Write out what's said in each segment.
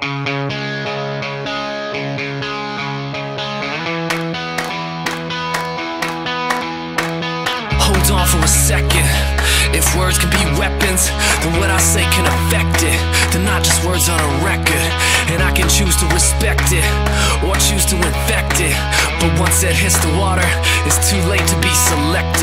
Hold on for a second. If words can be weapons, then what I say can affect it. They're not just words on a record, and I can choose to respect it or choose to infect it. But once it hits the water, it's too late to be selective.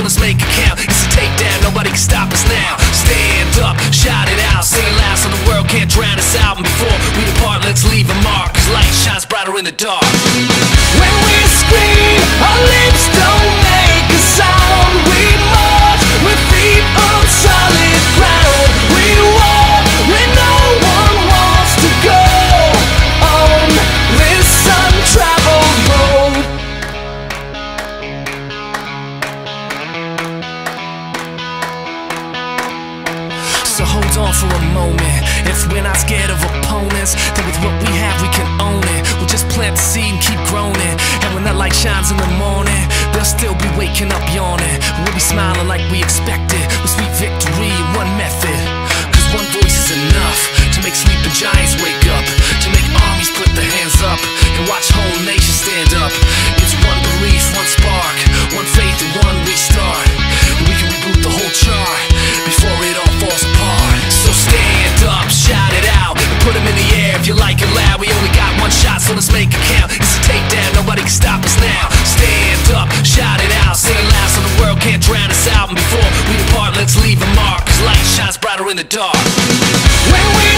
So let's make it count. It's a takedown, nobody can stop us now. Stand up, shout it out, sing it loud so the world can't drown us out. And before we depart, let's leave a mark, cause light shines brighter in the dark. Hold on for a moment. If we're not scared of opponents, then with what we have, we can own it. We'll just plant the seed and keep growing. And when that light shines in the morning, they'll still be waking up yawning. We'll be smiling like we expected, leave a mark, cause light shines brighter in the dark. When we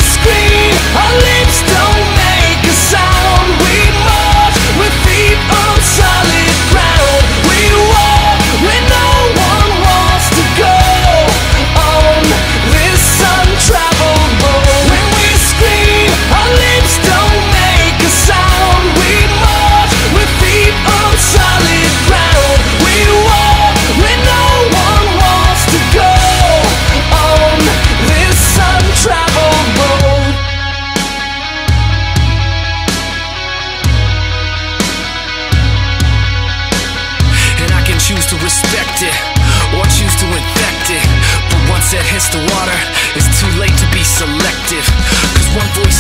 the water, it's too late to be selective. Cause one voice